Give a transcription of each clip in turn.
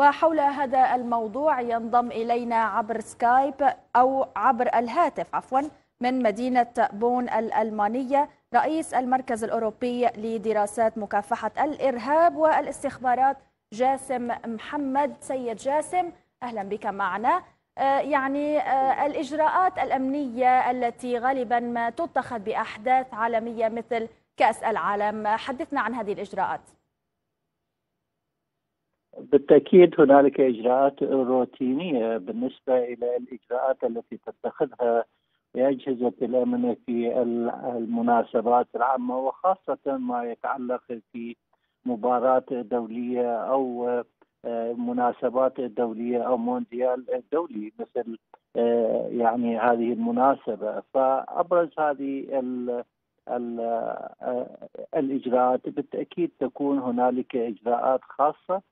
وحول هذا الموضوع ينضم إلينا عبر سكايب أو عبر الهاتف عفوا من مدينة بون الألمانية رئيس المركز الأوروبي لدراسات مكافحة الإرهاب والاستخبارات جاسم محمد. سيد جاسم أهلا بك معنا. يعني الإجراءات الأمنية التي غالبا ما تتخذ بأحداث عالمية مثل كأس العالم. حدثنا عن هذه الإجراءات. بالتأكيد هنالك إجراءات روتينية بالنسبة إلى الإجراءات التي تتخذها اجهزه الامن في المناسبات العامة وخاصة ما يتعلق في مباراة دولية أو مناسبات دولية أو مونديال دولي مثل يعني هذه المناسبة. فأبرز هذه ال ال الإجراءات بالتأكيد تكون هنالك إجراءات خاصة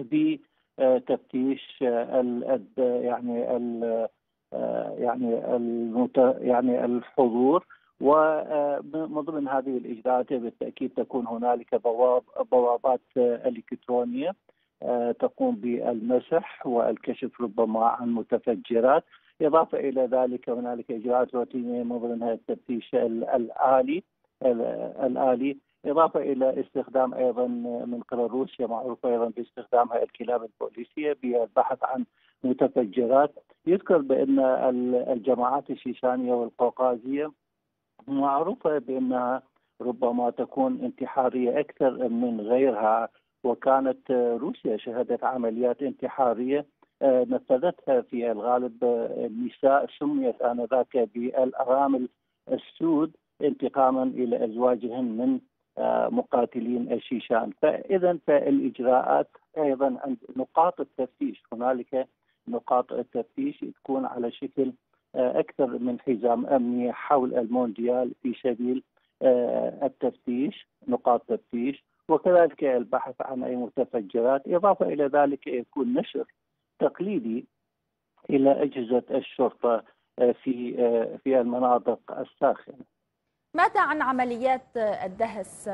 بتفتيش ال يعني ال يعني المت يعني الحضور ومن ضمن هذه الإجراءات بالتأكيد تكون هنالك بواب بوابات إلكترونية تقوم بالمسح والكشف ربما عن متفجرات. إضافة إلى ذلك هنالك إجراءات روتينية من ضمنها التفتيش الآلي الآلي إضافة إلى استخدام أيضا من قبل روسيا معروفة أيضا باستخدامها الكلاب البوليسية بالبحث عن متفجرات. يذكر بأن الجماعات الشيشانية والقوقازية معروفة بأنها ربما تكون انتحارية أكثر من غيرها وكانت روسيا شهدت عمليات انتحارية نفذتها في الغالب النساء سميت آنذاك بألأرامل السود انتقاما إلى أزواجهن من مقاتلين الشيشان. فاذا فالإجراءات أيضا عند نقاط التفتيش. هنالك نقاط التفتيش تكون على شكل أكثر من حزام أمني حول المونديال في سبيل التفتيش نقاط تفتيش. وكذلك البحث عن أي متفجرات. إضافة إلى ذلك يكون نشر تقليدي إلى أجهزة الشرطة في في المناطق الساخنة. ماذا عن عمليات الدهس؟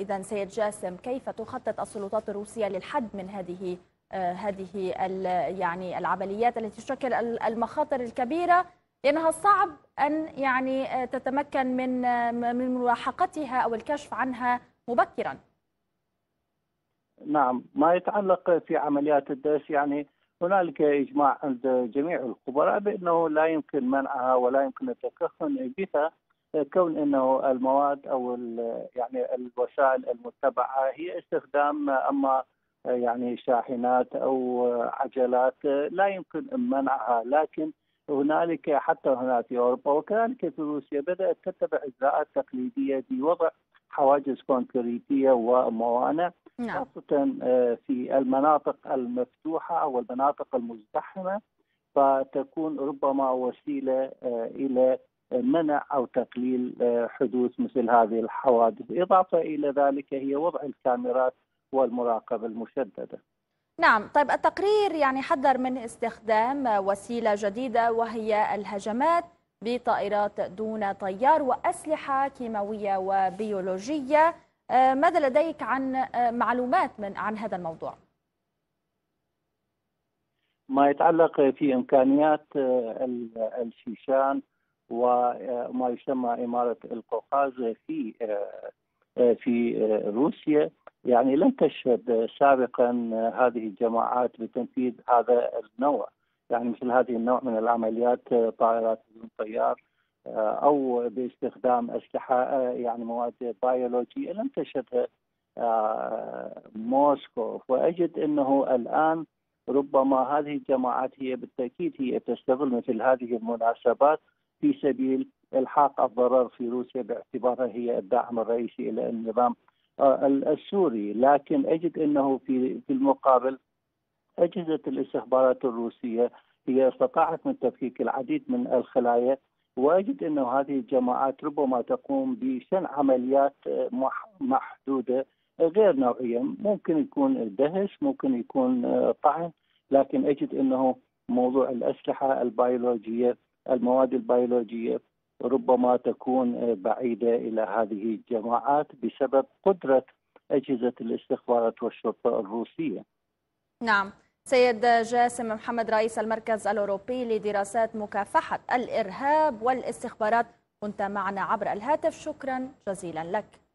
اذا سيد جاسم كيف تخطط السلطات الروسية للحد من هذه هذه يعني العمليات التي تشكل المخاطر الكبيرة؟ لأنها صعب أن يعني تتمكن من من ملاحقتها أو الكشف عنها مبكرا. نعم ما يتعلق في عمليات الدهس يعني هنالك إجماع عند جميع الخبراء بأنه لا يمكن منعها ولا يمكن التكهن بها كون إنه المواد أو يعني الوسائل المتبعة هي استخدام أما يعني شاحنات أو عجلات لا يمكن منعها لكن هنالك حتى هنا في أوروبا وكذلك في روسيا بدأت تتبع إجراءات تقليدية بوضع حواجز كونكريتية وموانع نعم. خاصة في المناطق المفتوحة أو المناطق المزدحمة فتكون ربما وسيلة إلى منع أو تقليل حدوث مثل هذه الحوادث، إضافة إلى ذلك هي وضع الكاميرات والمراقبة المشددة. نعم، طيب التقرير يعني حذر من استخدام وسيلة جديدة وهي الهجمات بطائرات دون طيار وأسلحة كيماوية وبيولوجية، ماذا لديك عن معلومات من عن هذا الموضوع؟ ما يتعلق في إمكانيات الشيشان وما يسمى إمارة القوقاز في في روسيا. يعني لم تشهد سابقا هذه الجماعات بتنفيذ هذا النوع. يعني مثل هذه النوع من العمليات طائرات بدون طيار أو باستخدام أسلحة يعني مواد بيولوجية. لم تشهدها موسكو. وأجد إنه الآن ربما هذه الجماعات هي بالتأكيد هي تستغل مثل هذه المناسبات في سبيل إلحاق الضرر في روسيا باعتبارها هي الداعم الرئيسي إلى النظام السوري، لكن أجد إنه في في المقابل أجهزة الاستخبارات الروسية هي استطاعت من تفكيك العديد من الخلايا وأجد إنه هذه الجماعات ربما تقوم بشن عمليات محدودة غير نوعية، ممكن يكون دهس، ممكن يكون طعن، لكن أجد إنه موضوع الأسلحة البيولوجية المواد البيولوجية ربما تكون بعيدة إلى هذه الجماعات بسبب قدرة أجهزة الاستخبارات والشرطة الروسية. نعم. سيد جاسم محمد رئيس المركز الأوروبي لدراسات مكافحة الإرهاب والاستخبارات كنت معنا عبر الهاتف. شكرا جزيلا لك.